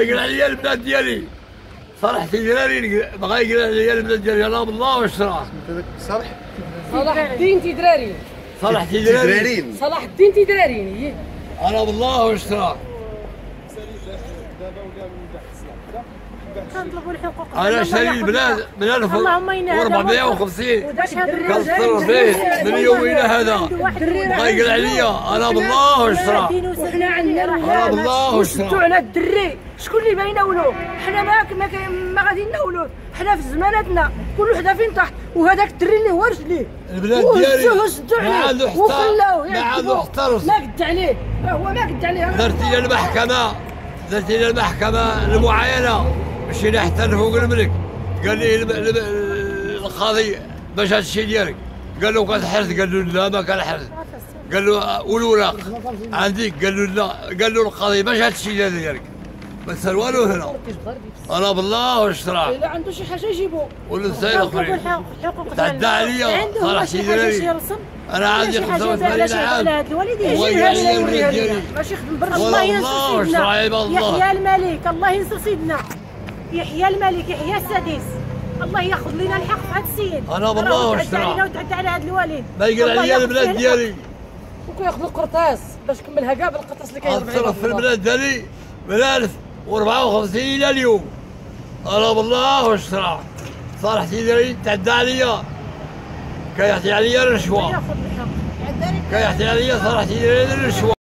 يقلع عليا البلاد ديالي. صرحت دراري بغا يقلع عليا البلاد ديالي. أنا بالله واش راه صرح صلاح الدين تيدراري صرحت دراري تدرارين صلاح الدين تيدراري أنا بالله واش راه كنطلبوا الحقوق أنا شاري البلاد من اللهم إنا هذا 1450 وداك هاد كنصرف فيه من يوم إلى هذا. بغا يقلع عليا أنا بالله واش راه وحنا عندنا أنا بالله شدوا راه على الدري شكون اللي باين نولو حنا ما ما, غادي نولو حنا في زماناتنا كل وحدة فين طاحت وهذاك الدري اللي هو رجليه. البلاد ديالي وشدوا عليه حتى وخلاوه ما يعذبوه. حتى ما قد عليه. هو ما قد عليه. درت المحكمه درت إلى المحكمة المعاينة. مشينا حتى لفوق الملك. قال لي القاضي باش هذا الشيء ديالك. قال له كان حرز قال له لا ما كان حرز قال له والوراق عندك قال له لا. قال له القاضي باش هذا الشيء ديالك. ما تصير والو هنا. أنا بالله واش راه إلا عنده شي حاجة يجيبوه والنساء كنطلبوا الاخرين تعدى. عليا. صالح شي أنا عندي شي حاجة 85 على شي عام باش يخدم برا الله ينصر سيدنا. يحيى الملك الله ينصر سيدنا. يحيى الملك يحيى السادس. الله ياخذ لنا الحق في هذا السيد. أنا بالله راه واش تعدى راه. علينا وتعدى على هاد الوالد. ما يقل الله عليا البلاد ديالي. وكياخذ القرطاس باش كملها كاع بالقرطاس اللي كاين في البلاد ديالي من 1054 إلى اليوم. أنا بالله واش راه صالحتي ديالي تعدى عليا. كيعطي عليا الحق. رشوه ياخذ الحق. كيعطي عليا صالحتي ديالي رشوه